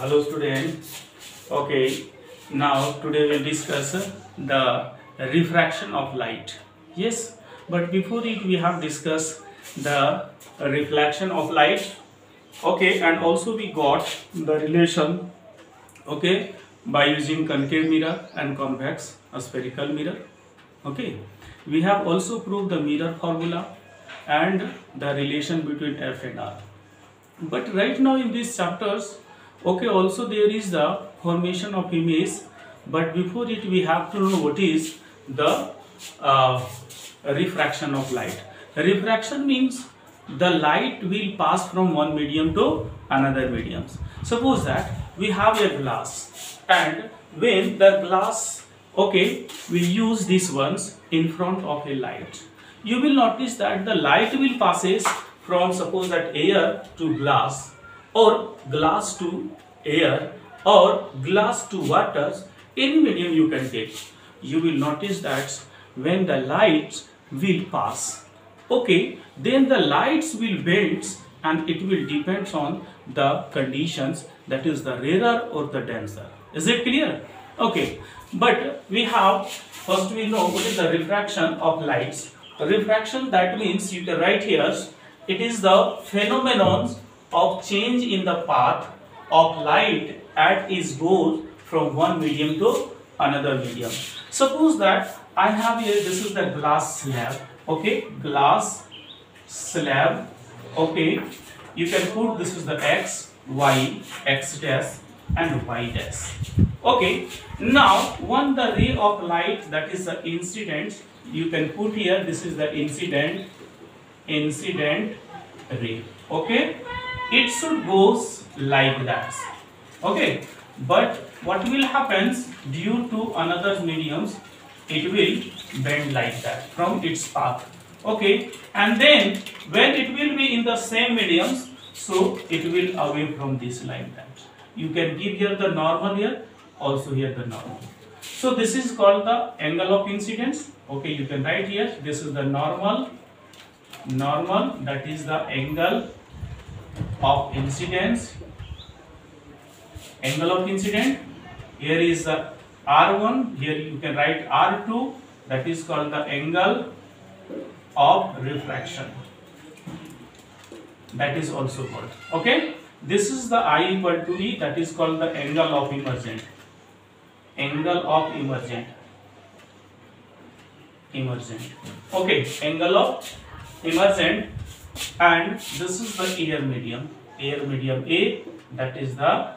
Hello student. Okay, now today we'll discuss the refraction of light. Yes, but before it we have discussed the reflection of light. Okay, and also we got the relation. Okay, by using concave mirror and convex spherical mirror. Okay, we have also proved the mirror formula and the relation between F and R but right now in these chapters okay also there is the formation of image but before it we have to know what is the uh, refraction of light. Refraction means the light will pass from one medium to another medium. Suppose that we have a glass and when the glass okay we use these ones in front of a light. You will notice that the light will passes from suppose that air to glass or glass to air or glass to water any medium you can take. You will notice that when the lights will pass okay then the lights will bend and it will depends on the conditions that is the rarer or the denser. Is it clear? Okay but we have first we know what is the refraction of lights. Refraction that means you can write here it is the phenomenon of change in the path of light as it goes from one medium to another medium. Suppose that I have here, this is the glass slab, okay, glass slab, okay, you can put this is the x, y, x dash and y dash. Okay, now one the ray of light that is the incident, you can put here, this is the incident, incident ray okay it should goes like that. Okay but what will happens due to another mediums it will bend like that from its path. Okay and then when it will be in the same mediums so it will away from this like that. You can give here the normal here also here the normal. So this is called the angle of incidence. Okay you can write here this is the normal normal that is the angle of incidence angle of incident. Here is the r1 here you can write r2 that is called the angle of refraction. That is also called. Okay? This is the i equal to e. That is called the angle of emergent. Angle of emergent. Emergent. Okay. Angle of emergent and this is the air medium. Air medium A that is the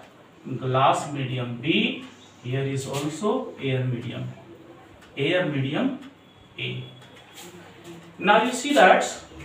glass medium B. Here is also air medium. Air medium A. Now you see that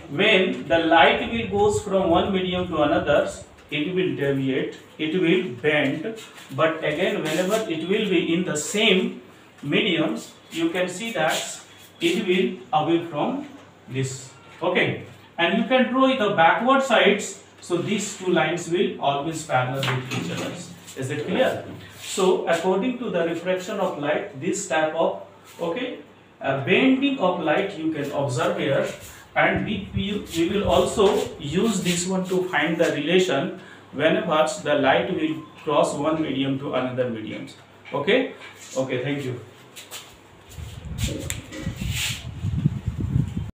when the light will goes from one medium to another it will deviate it will bend. But again whenever it will be in the same mediums you can see that it will away from this. Okay and you can draw the backward sides. So these two lines will always parallel with each other. Is it clear? So according to the refraction of light this type of okay bending of light you can observe here. And we, we, we will also use this one to find the relation whenever the light will cross one medium to another medium. Okay? Okay thank you